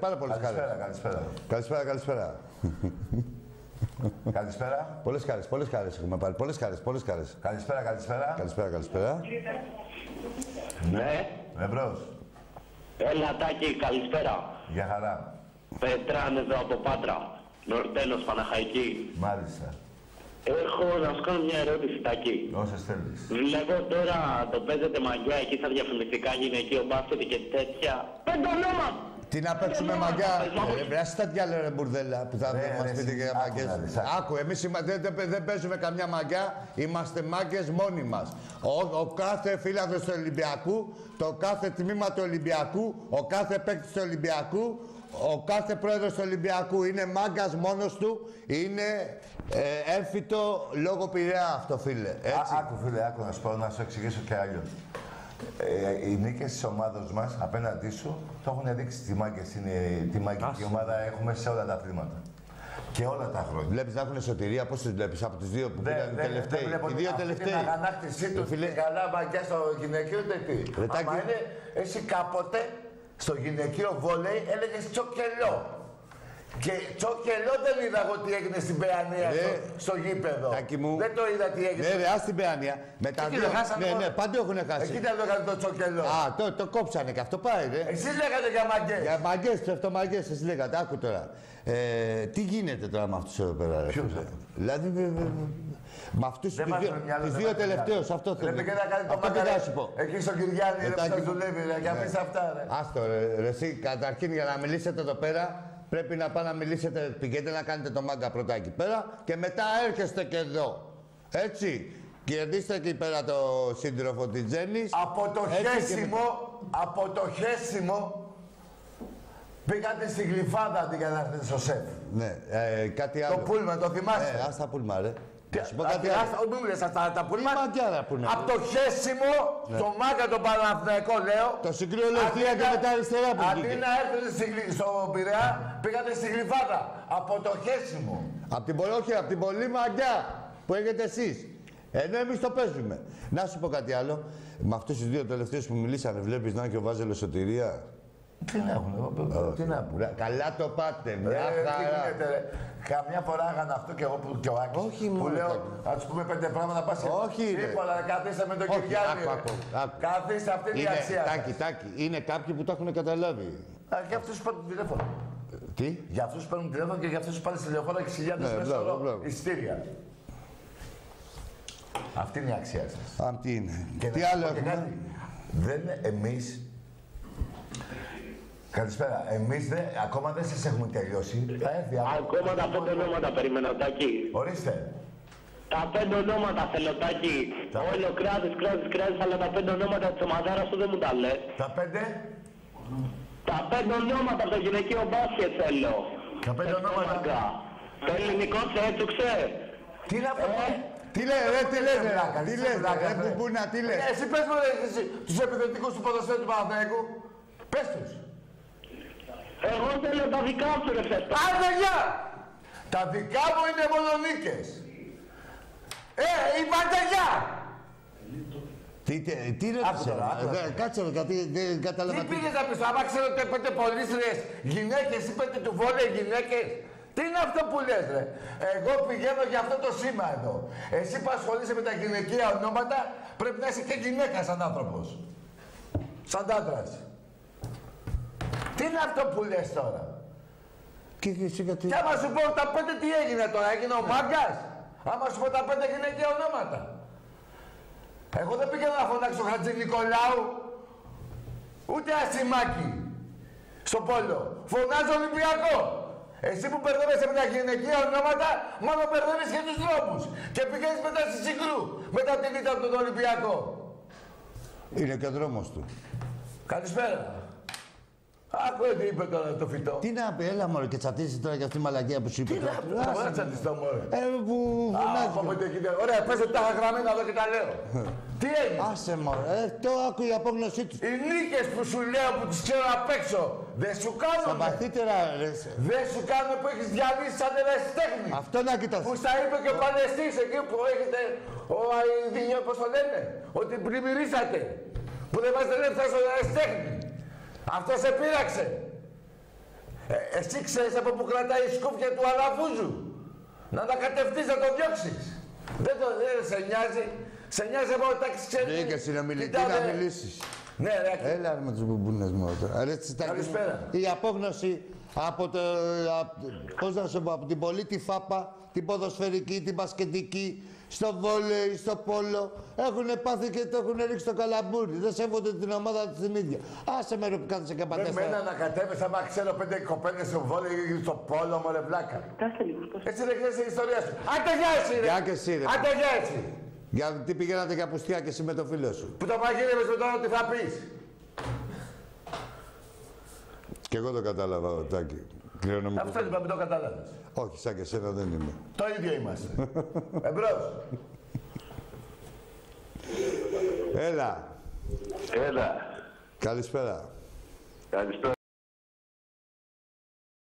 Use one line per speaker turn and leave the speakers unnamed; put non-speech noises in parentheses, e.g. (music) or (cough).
Πάρα πολλές χάρε.
Καλησπέρα, καλησπέρα.
Καλησπέρα, καλησπέρα.
Καλησπέρα.
Πολλές χάρε, πολλές χάρε έχουμε πάρει. Πολλές χάρε, πολλές χάρε.
Καλησπέρα, καλησπέρα.
Καλησπέρα, καλησπέρα.
Ναι.
Εμπρός.
Έλα Τάκη, καλησπέρα.
Για χαρά.
Πετράν εδώ από Πάτρα. Νορτέλος Παναχαϊκή.
Μάλιστα.
Έχω να σου κάνω μια ερώτηση Τάκη.
Όσες θέλεις.
Βλέπω τώρα το παίζετε μαγιά εκεί στα διαφημιστικά γυναικείο μπάσκετ και τέτοια. Πέντε ονόματα!
Τι να παίξουμε μαγιά; Ε, Βράσει τα διάλε ρε μπουρδέλα που θα
Ναι,
μας
ρε,
πείτε
εσύ,
για
άκου
μαγκέ.
να δεις, άκου.
Άκου, εμείς δεν, δεν, δεν παίζουμε καμιά μαγιά. Είμαστε μάγκες μόνοι μας. Ο, ο κάθε φίλαθρος του Ολυμπιακού, το κάθε τμήμα του Ολυμπιακού, ο κάθε παίκτης του Ολυμπιακού, ο κάθε πρόεδρος του Ολυμπιακού είναι μάγκας μόνος του. Είναι ε, έμφυτο λόγω πειραιά αυτό, φίλε.
Α,
Έτσι.
άκου φίλε, άκου να σου πω, να σου εξηγήσω και αλλιώ. Ε, οι νίκες της ομάδας μας απέναντί σου το έχουν δείξει τις μάγκες είναι. Τι μαγική ομάδα έχουμε σε όλα τα αθλήματα. Και όλα τα χρόνια.
Βλέπεις να έχουν σωτηρία, πώς του βλέπεις από τις δύο που πήραν οι τελευταίοι; Οι δύο
αυτή
τελευταίοι.
Την αγανάκτησή τους,
Φίλε,
την καλά μαγιά στο γυναικείο, ούτε τι.
Ρε, Τάκη.
Άμα είναι, εσύ κάποτε στο γυναικείο βόλεϊ έλεγες τσοκελό. Και τσοκελό δεν είδα εγώ τι έγινε στην Παιανία
Ρε,
στο, στο γήπεδο.
Τάκη μου.
Δεν το είδα τι έγινε.
Ναι, ρε, ας την πεάνια. Με τα
Εκεί
δύο.
δεν χάσανε
Ναι,
μόνο.
ναι, πάντε έχουν χάσει.
Εκεί ήταν το έκανε το τσοκελό.
Α, το, το κόψανε και αυτό πάει, ρε.
Εσείς λέγατε για μαγκές.
Για μαγκές, ψευτομαγκέ, εσείς λέγατε. Άκου τώρα. Ε, τι γίνεται τώρα με αυτούς εδώ πέρα, ρε.
Ποιους,
φίλε;
ρε;
Δηλαδή, με, με, με αυτούς
Δεν
τους
μας
δύο,
το μυαλό,
τους
δεν
δύο
μας το
τελευταίους,
μυαλό.
αυτό
Ρε
θέλω.
πήγε να κάνει το
Αυτό
μάγκαρε
πήγα να σου πω.
Εκεί στο Κυριάννη, ρε, που
Τάκη
σας
μου.
δουλεύει, ρε, για
Ναι.
μέσα αυτά, ρε.
Άστο, ρε, ρε, εσύ, καταρχήν για να μιλήσετε εδώ πέρα, πρέπει να πάτε να μιλήσετε, πηγαίνετε να κάνετε το μάγκα πρώτα εκεί πέρα και μετά έρχεστε και εδώ. Έτσι. Κερδίστε εκεί πέρα το σύντροφο της Τζέννη.
Από το χέσιμο, από το χέσιμο, πήγατε στη γλυφάδα αντί για να έρθετε στο σεφ.
Ναι, ε, κάτι άλλο.
Το πούλμα, το θυμάστε.
Ναι, ας τα πούλμα, ρε.
Τι-
Να σου πω
α,
κάτι
τι-
άλλο.
άστα- Μην μου λες αυτά τα πούλμα.
Τι μαγκιάρα που είναι.
Από το χέσιμο, το μάγκα τον Παναθηναϊκό λέω.
Το συγκρίνω ευθεία
αντί
και
να-
μετά αριστερά που
Αντί
βγήκε.
να έρθετε στη γλυ- στο Πειραιά, πήγατε στη γλυφάδα. Από το χέσιμο.
Απ' την πολύ, όχι, απ' την πολύ μαγκιά που έχετε εσείς. Ενώ εμείς το παίζουμε. Να σου πω κάτι άλλο. Με αυτούς τους δύο τελευταίους που μιλήσανε, βλέπεις να είναι και ο Βάζελος σωτηρία;
Τι να έχουν, εγώ, τι να πούν.
Ρε, Καλά το πάτε, μια
Ε, τι
χαρά.
γίνεται, ρε. Καμιά φορά έκανα αυτό και εγώ που, και ο Άκης.
Όχι,
που
μόνο
λέω,
κάτι.
να του πούμε πέντε πράγματα, πας και-
Όχι, ρε.
Τίποτα, ρε, καθίστε με τον
Όχι,
Κυριάννη.
άκου,
ρε.
άκου, άκου.
Καθίστε, αυτή είναι η
Είναι,
αξία. σας.
τάκι, τάκι, είναι κάποιοι που το έχουν καταλάβει.
Α, Για αυτούς που παίρνουν τηλέφωνο.
Τι;
Για αυτούς που παίρνουν τηλέφωνο και για αυτούς που πάνε στη λεωφόρα και χιλιάδες
Ναι,
μέσα
μπράβο,
στο
μπράβο.
εισιτήρια. Αυτή είναι η αξία σας.
Α, τι είναι.
Και
τι
να σου
άλλο
πω και
έχουμε;
κάτι. Δεν εμείς... Καλησπέρα. Εμείς δεν, ακόμα δεν σας έχουμε τελειώσει. Θα έρθει
Ακόμα τα πέντε ονόματα περιμένω Τάκη.
Ορίστε.
Τα πέντε ονόματα θέλω Τάκη.
Τα-
Όλο κράτης, κράτης, κράτης, αλλά τα πέντε ονόματα της ομαδάρας σου δεν μου τα λες.
Τα πέντε;
Τα πέντε ονόματα από το γυναικείο μπάσκετ θέλω.
Τα πέντε ονόματα.
Μάγκα. Το ελληνικό τσέτσουξε.
Τι είναι αυτό.
Ε,
Τι λέει, ρε, τι λες, ρε,
Βλάκα,
τι
είσαι
λες,
βλάκα,
ρε,
ρε.
μπουμπούνα, τι λες.
Ε, Εσύ πες μου ρε, εσύ, τους επιθετικούς του ποδοσφαίρου του Παναθηναϊκού. Πες τους.
Εγώ θέλω τα δικά σου ρε φέστα.
Άντε γεια! Τα δικά μου είναι μόνο νίκες. Ε, είπατε γεια!
Τι, τι, τι
Άκου
ρώτησε,
τώρα, άκου,
ρε.
άκου.
Ε, Κάτσε, ρε, γιατί δεν
Τι
κατάλαβα.
πήγες να πεις, άμα ξέρω ότι πέντε πολύστρες γυναίκες ή πέντε του βόλεϊ γυναίκες. Τι είναι αυτό που λες ρε; Εγώ πηγαίνω για αυτό το σήμα εδώ. Εσύ που ασχολείσαι με τα γυναικεία ονόματα πρέπει να είσαι και γυναίκας σαν άνθρωπος. Σαν άντρας. Τι είναι αυτό που λες τώρα;
Και εσύ γιατί...
Και άμα σου πω τα πέντε τι έγινε τώρα, έγινε ο μάγκας; Άμα σου πω τα πέντε γυναικεία ονόματα. Εγώ δεν πήγαινα να φωνάξω Χατζη Νικολάου, ούτε Ασημάκη στο πόλο. Φωνάζω Ολυμπιακό. Εσύ που μπερδεύεσαι με τα γυναικεία ονόματα, μόνο μπερδεύεις και τους δρόμους. Και πηγαίνεις μετά στη Συγκρού, μετά την ήττα από τον Ολυμπιακό.
Είναι και ο δρόμος του.
Καλησπέρα. Άκουε τι είπε τώρα το φυτό.
Τι να πει, έλα μωρέ και τσατίζει τώρα για αυτή τη μαλακία που σου είπε.
Τι να
τώρα.
πει,
Άσε,
τώρα τσατιστώ μωρέ.
Ε, που
Α,
φωνάζει.
από πότε εκεί- Ωραία, πες ότι τα είχα γραμμένα εδώ και τα λέω. Τι έγινε;
Άσε μωρέ, ε, το άκου η απόγνωσή τους.
Οι νίκες που σου λέω που τις ξέρω απ' έξω, δεν σου
Τα
κάνουν.
βαθύτερα, ρε. σε-
Δεν σου κάνουν που έχεις διαλύσει σαν ερασιτέχνη.
Αυτό να κοιτάς.
Που στα είπε και ο Παλαιστής εκεί που έχετε, ο Αιδινιό, πώς το λένε, ότι πλημμυρίσατε. Που δεν βάζετε λεφτά στον ερασιτέχνη. Αυτός σε πείραξε. Ε, εσύ ξέρεις από που κρατάει η σκούφια του αλαφούζου. Να ανακατευτείς να το διώξεις. Δεν το δεν σε νοιάζει. Σε νοιάζει από τα ξέρεις.
Βρήκε συνομιλητή
Κοιτάτε.
να μιλήσεις.
Ναι, ρε, Άκη.
Έλα ρε με τους μπουμπούνες μου τώρα. Ρε, Τσιτάκη μου,
Καλησπέρα.
Η απόγνωση από το... απ- πώς να σου πω, από την πολύ τη φάπα, την ποδοσφαιρική, την μπασκετική, στο βόλεϊ, στο πόλο. Έχουν πάθει και το έχουν ρίξει στο καλαμπούρι. Δεν σέβονται την ομάδα τους την ίδια. Άσε με ρε που κάθεσαι και
Με μένα
πατέσαι.
να κατέβεις άμα ξέρω πέντε κοπέλες στο βόλεϊ ή στο πόλο, μωρέ βλάκα.
Κάστε λίγο. πώς-
Έτσι δεν ξέρεις την ιστορία σου. Άντε γεια εσύ, ρε.
Γεια και εσύ, ρε.
Άντε γεια εσύ.
Γιατί πηγαίνατε για πουστιά και εσύ με το φίλο σου.
Που το παγίδευες με τώρα τι θα πεις;
Και εγώ το κατάλαβα, ο Τάκη. Κληρονομικό.
Αυτό είπα, μην το κατάλαβες.
Όχι, σαν και εσένα δεν είμαι.
Το ίδιο είμαστε. (laughs) Εμπρός.
Έλα.
Έλα.
Καλησπέρα.
Καλησπέρα.